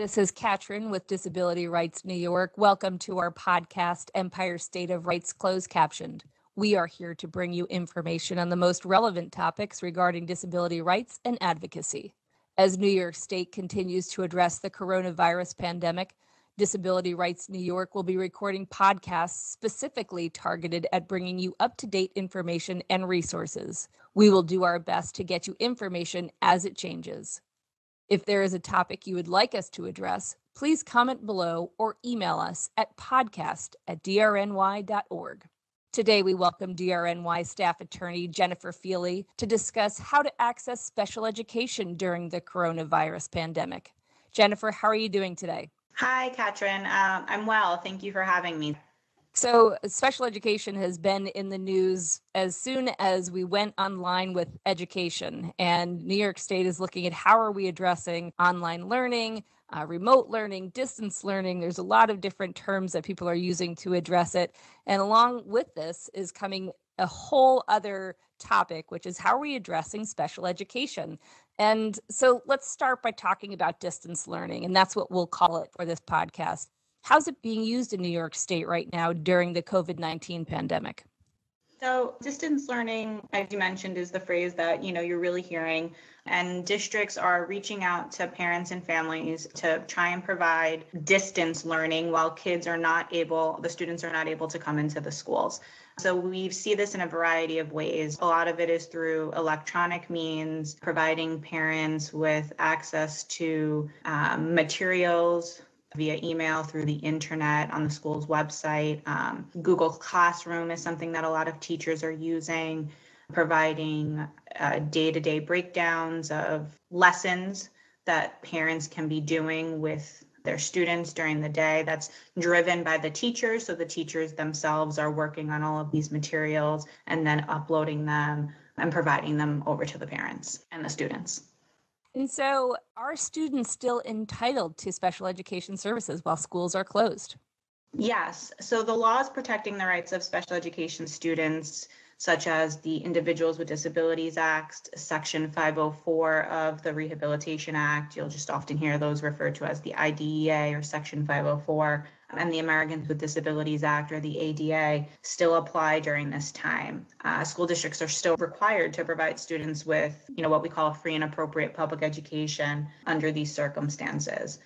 This is Katrin with Disability Rights New York. Welcome to our podcast, Empire State of Rights Closed Captioned. We are here to bring you information on the most relevant topics regarding disability rights and advocacy. As New York State continues to address the coronavirus pandemic, Disability Rights New York will be recording podcasts specifically targeted at bringing you up to date information and resources. We will do our best to get you information as it changes. If there is a topic you would like us to address, please comment below or email us at podcast at drny.org. Today, we welcome DRNY staff attorney Jennifer Feeley to discuss how to access special education during the coronavirus pandemic. Jennifer, how are you doing today? Hi, Katrin. Um, I'm well. Thank you for having me. So, special education has been in the news as soon as we went online with education, and New York State is looking at how are we addressing online learning, uh, remote learning, distance learning. There's a lot of different terms that people are using to address it, and along with this is coming a whole other topic, which is how are we addressing special education? And so let's start by talking about distance learning, and that's what we'll call it for this podcast. How's it being used in New York State right now during the COVID 19 pandemic? So, distance learning, as you mentioned, is the phrase that you know you're really hearing, and districts are reaching out to parents and families to try and provide distance learning while kids are not able, the students are not able to come into the schools. So we see this in a variety of ways. A lot of it is through electronic means, providing parents with access to um, materials via email, through the internet, on the school's website. Um, Google Classroom is something that a lot of teachers are using, providing day to day breakdowns of lessons that parents can be doing with their students during the day. That's driven by the teachers. So the teachers themselves are working on all of these materials and then uploading them and providing them over to the parents and the students. And so, are students still entitled to special education services while schools are closed? Yes. So, the laws protecting the rights of special education students such as the Individuals with Disabilities Act, Section 504 of the Rehabilitation Act. You'll just often hear those referred to as the IDEA or Section 504 and the Americans with Disabilities Act or the ADA still apply during this time. Uh, school districts are still required to provide students with, you know, what we call free and appropriate public education under these circumstances.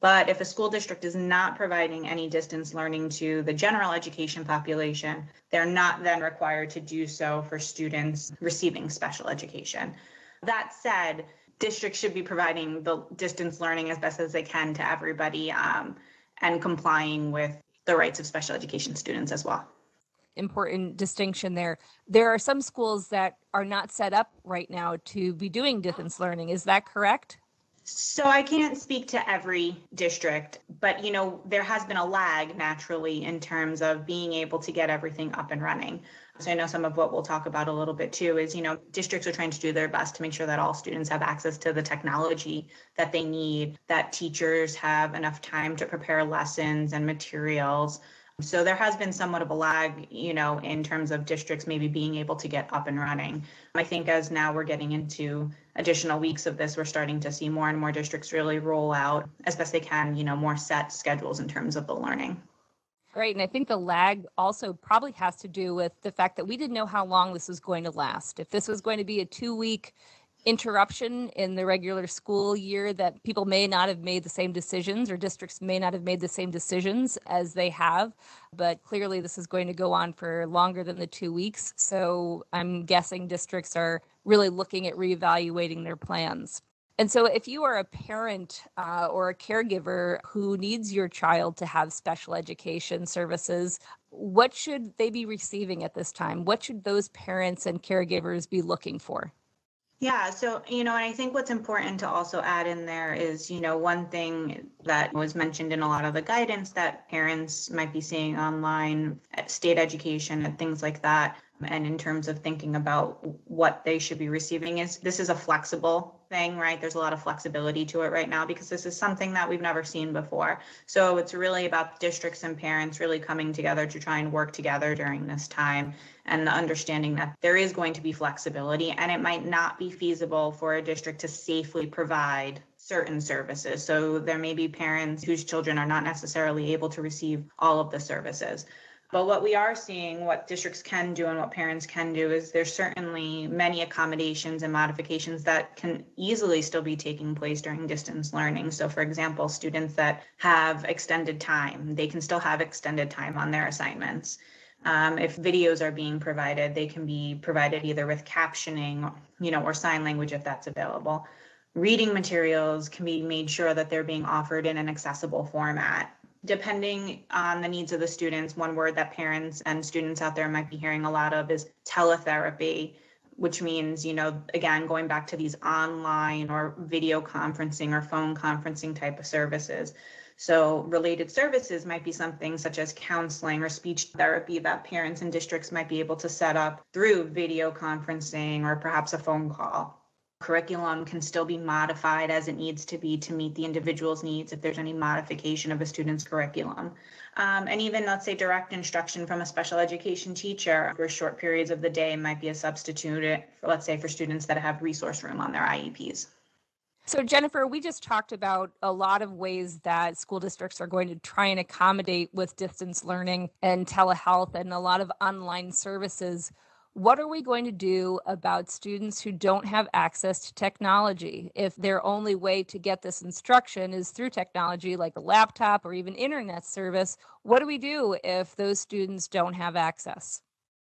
But if a school district is not providing any distance learning to the general education population, they're not then required to do so for students receiving special education. That said, districts should be providing the distance learning as best as they can to everybody um, and complying with the rights of special education students as well. Important distinction there. There are some schools that are not set up right now to be doing distance learning. Is that correct? So I can't speak to every district, but you know, there has been a lag naturally in terms of being able to get everything up and running. So I know some of what we'll talk about a little bit too is, you know, districts are trying to do their best to make sure that all students have access to the technology that they need, that teachers have enough time to prepare lessons and materials. So there has been somewhat of a lag, you know, in terms of districts maybe being able to get up and running. I think as now we're getting into additional weeks of this, we're starting to see more and more districts really roll out as best they can, you know, more set schedules in terms of the learning. Right. And I think the lag also probably has to do with the fact that we didn't know how long this was going to last. If this was going to be a two week interruption in the regular school year that people may not have made the same decisions or districts may not have made the same decisions as they have but clearly this is going to go on for longer than the two weeks so i'm guessing districts are really looking at reevaluating their plans and so, if you are a parent uh, or a caregiver who needs your child to have special education services, what should they be receiving at this time? What should those parents and caregivers be looking for? Yeah, so, you know, and I think what's important to also add in there is, you know, one thing that was mentioned in a lot of the guidance that parents might be seeing online, eh, state education, and things like that and in terms of thinking about what they should be receiving is this is a flexible thing right there's a lot of flexibility to it right now because this is something that we've never seen before so it's really about districts and parents really coming together to try and work together during this time and the understanding that there is going to be flexibility and it might not be feasible for a district to safely provide certain services. So there may be parents whose children are not necessarily able to receive all of the services. But what we are seeing, what districts can do and what parents can do is there's certainly many accommodations and modifications that can easily still be taking place during distance learning. So for example, students that have extended time, they can still have extended time on their assignments. Um, if videos are being provided, they can be provided either with captioning, you know, or sign language if that's available. Reading materials can be made sure that they're being offered in an accessible format depending on the needs of the students, one word that parents and students out there might be hearing a lot of is teletherapy, which means, you know, again, going back to these online or video conferencing or phone conferencing type of services. So, related services might be something such as counseling or speech therapy that parents and districts might be able to set up through video conferencing or perhaps a phone call curriculum can still be modified as it needs to be to meet the individual's needs if there's any modification of a student's curriculum. Um, and even, let's say, direct instruction from a special education teacher for short periods of the day might be a substitute, for, let's say, for students that have resource room on their IEPs. So, Jennifer, we just talked about a lot of ways that school districts are going to try and accommodate with distance learning and telehealth and a lot of online services what are we going to do about students who don't have access to technology? If their only way to get this instruction is through technology like a laptop or even internet service what do we do if those students don't have access?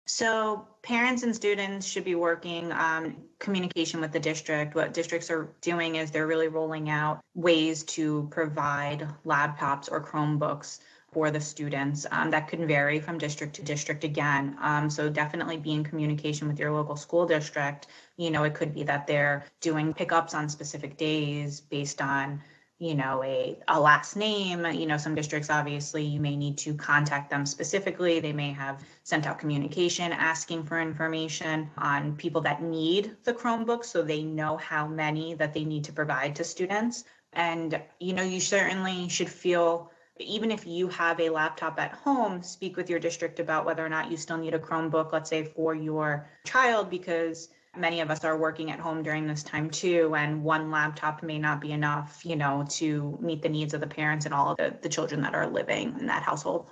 So parents and students should be working on communication with the district. What districts are doing is they're really rolling out ways to provide laptops or Chromebooks for the students. Um, that can vary from district to district again. Um, so definitely be in communication with your local school district. You know, it could be that they're doing pickups on specific days based on you know a, a last name you know some districts obviously you may need to contact them specifically they may have sent out communication asking for information on people that need the chromebook so they know how many that they need to provide to students and you know you certainly should feel even if you have a laptop at home, speak with your district about whether or not you still need a Chromebook, let's say for your child, because many of us are working at home during this time too, and one laptop may not be enough, you know, to meet the needs of the parents and all of the, the children that are living in that household.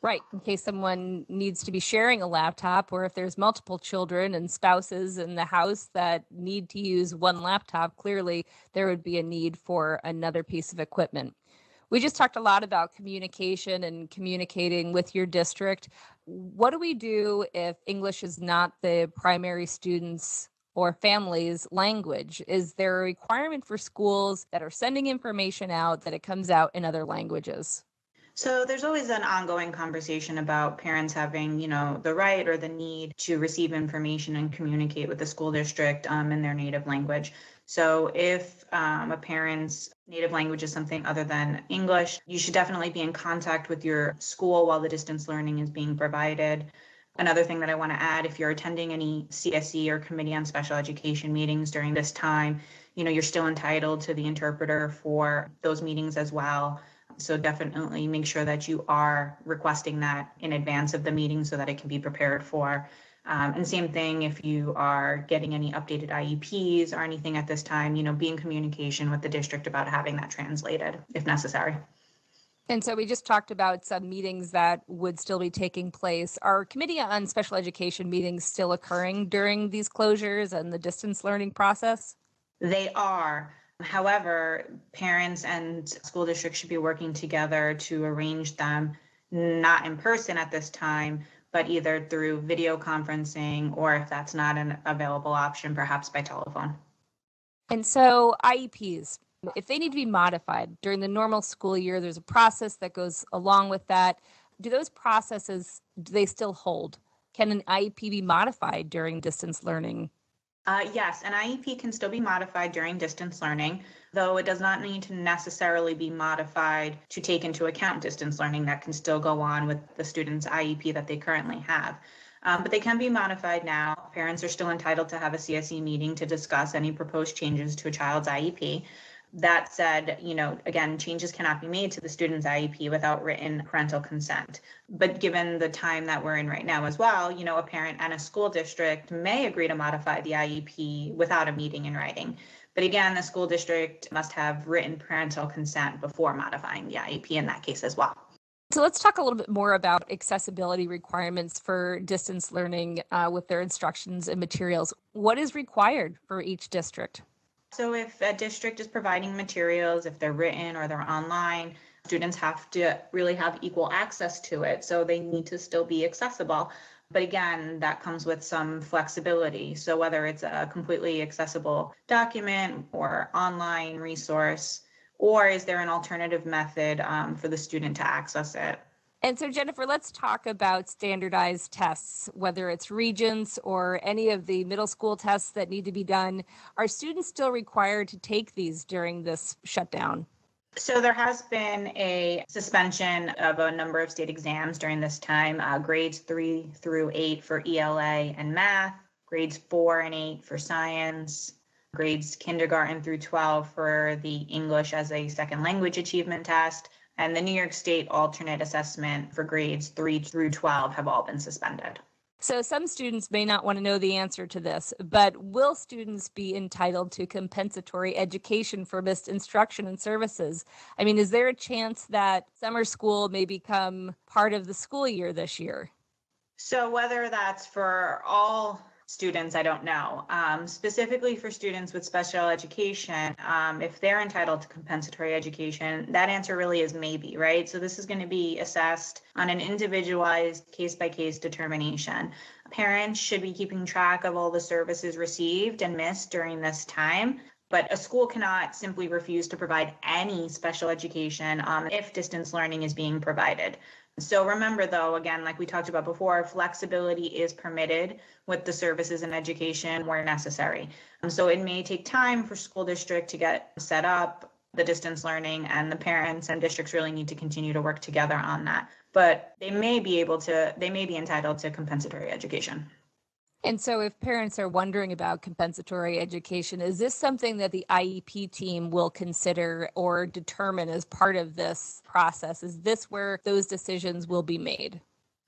Right, in case someone needs to be sharing a laptop, or if there's multiple children and spouses in the house that need to use one laptop, clearly there would be a need for another piece of equipment we just talked a lot about communication and communicating with your district. What do we do if English is not the primary students or families language? Is there a requirement for schools that are sending information out that it comes out in other languages? So there's always an ongoing conversation about parents having, you know, the right or the need to receive information and communicate with the school district um, in their native language. So if um, a parent's native language is something other than English, you should definitely be in contact with your school while the distance learning is being provided. Another thing that I want to add, if you're attending any CSE or Committee on Special Education meetings during this time, you know, you're still entitled to the interpreter for those meetings as well. So definitely make sure that you are requesting that in advance of the meeting so that it can be prepared for. Um, and same thing if you are getting any updated IEPs or anything at this time, you know, be in communication with the district about having that translated if necessary. And so we just talked about some meetings that would still be taking place. Are committee on special education meetings still occurring during these closures and the distance learning process? They are. However, parents and school districts should be working together to arrange them, not in person at this time, but either through video conferencing or if that's not an available option, perhaps by telephone. And so IEPs, if they need to be modified during the normal school year, there's a process that goes along with that. Do those processes do they still hold? Can an IEP be modified during distance learning? Uh, yes, an IEP can still be modified during distance learning though it does not need to necessarily be modified to take into account distance learning that can still go on with the student's IEP that they currently have. Um, but they can be modified now. Parents are still entitled to have a CSE meeting to discuss any proposed changes to a child's IEP. That said, you know, again, changes cannot be made to the student's IEP without written parental consent. But given the time that we're in right now as well, you know, a parent and a school district may agree to modify the IEP without a meeting in writing. But again, the school district must have written parental consent before modifying the IEP in that case as well. So let's talk a little bit more about accessibility requirements for distance learning uh, with their instructions and materials. What is required for each district? So if a district is providing materials, if they're written or they're online, students have to really have equal access to it. So they need to still be accessible. But again, that comes with some flexibility. So whether it's a completely accessible document or online resource, or is there an alternative method um, for the student to access it? And so, Jennifer, let's talk about standardized tests, whether it's Regents or any of the middle school tests that need to be done. Are students still required to take these during this shutdown? So, there has been a suspension of a number of state exams during this time uh, grades three through eight for ELA and math, grades four and eight for science, grades kindergarten through 12 for the English as a second language achievement test and the New York State alternate assessment for grades 3 through 12 have all been suspended. So, some students may not want to know the answer to this, but will students be entitled to compensatory education for missed instruction and services? I mean, is there a chance that summer school may become part of the school year this year? So, whether that's for all students, I don't know. Um, specifically for students with special education, um, if they're entitled to compensatory education, that answer really is maybe, right? So this is going to be assessed on an individualized case by case determination. Parents should be keeping track of all the services received and missed during this time. But a school cannot simply refuse to provide any special education um, if distance learning is being provided. So remember though, again, like we talked about before, flexibility is permitted with the services and education where necessary. Um, so it may take time for school district to get set up, the distance learning and the parents and districts really need to continue to work together on that. But they may be able to, they may be entitled to compensatory education. And so, if parents are wondering about compensatory education, is this something that the IEP team will consider or determine as part of this process? Is this where those decisions will be made?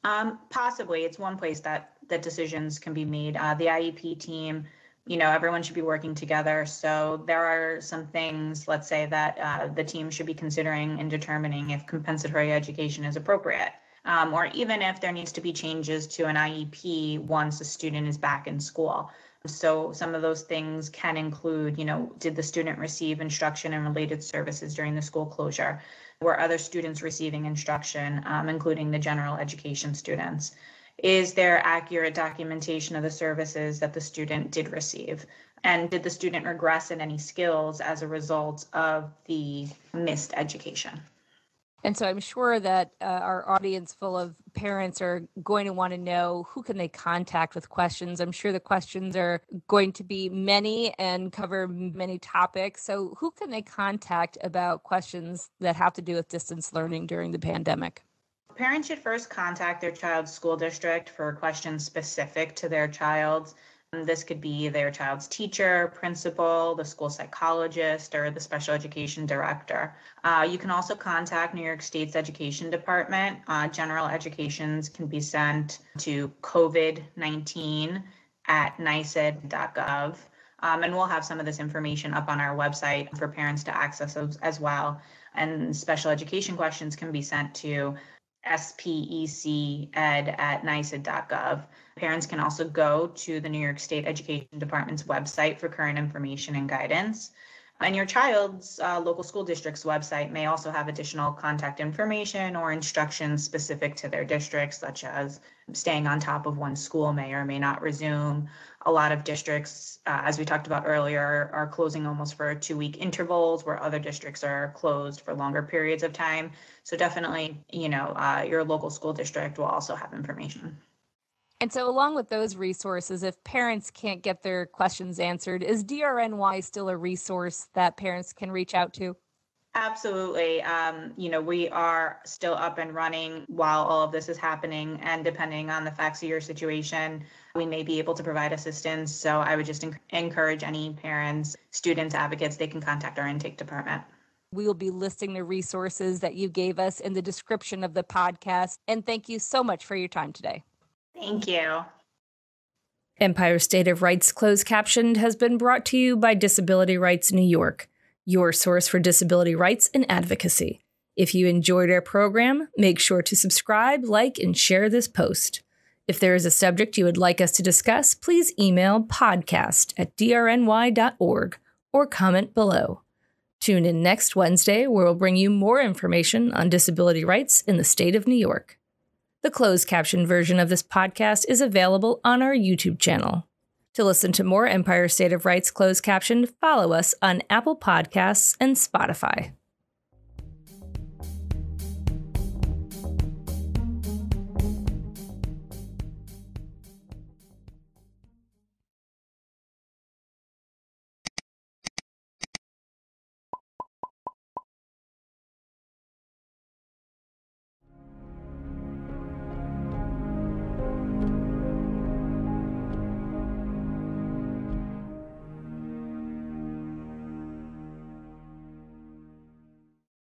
Um, possibly. It's one place that that decisions can be made. Uh, the IEP team, you know, everyone should be working together. So there are some things, let's say, that uh, the team should be considering in determining if compensatory education is appropriate um, or even if there needs to be changes to an IEP once a student is back in school. So some of those things can include, you know, did the student receive instruction and related services during the school closure? Were other students receiving instruction, um, including the general education students? Is there accurate documentation of the services that the student did receive? And did the student regress in any skills as a result of the missed education? And so I'm sure that uh, our audience full of parents are going to want to know who can they contact with questions. I'm sure the questions are going to be many and cover many topics. So who can they contact about questions that have to do with distance learning during the pandemic? Parents should first contact their child's school district for questions specific to their child's this could be their child's teacher, principal, the school psychologist, or the special education director. Uh, you can also contact New York State's Education Department. Uh, general educations can be sent to COVID 19 at nysed.gov. Um, and we'll have some of this information up on our website for parents to access as, as well. And special education questions can be sent to speced at nysed.gov. Parents can also go to the New York State Education Department's website for current information and guidance. And your child's uh, local school district's website may also have additional contact information or instructions specific to their district, such as staying on top of when school may or may not resume. A lot of districts, uh, as we talked about earlier, are closing almost for two week intervals, where other districts are closed for longer periods of time. So, definitely, you know, uh, your local school district will also have information. And so, along with those resources, if parents can't get their questions answered, is DRNY still a resource that parents can reach out to? Absolutely. Um, you know, we are still up and running while all of this is happening. And depending on the facts of your situation, we may be able to provide assistance. So I would just encourage any parents, students, advocates, they can contact our intake department. We will be listing the resources that you gave us in the description of the podcast. And thank you so much for your time today. Thank you. Empire State of Rights Closed Captioned has been brought to you by Disability Rights New York, your source for disability rights and advocacy. If you enjoyed our program, make sure to subscribe, like, and share this post. If there is a subject you would like us to discuss, please email podcast at drny.org or comment below. Tune in next Wednesday where we'll bring you more information on disability rights in the state of New York. The closed caption version of this podcast is available on our YouTube channel. To listen to more Empire State of Rights closed captioned, follow us on Apple Podcasts and Spotify.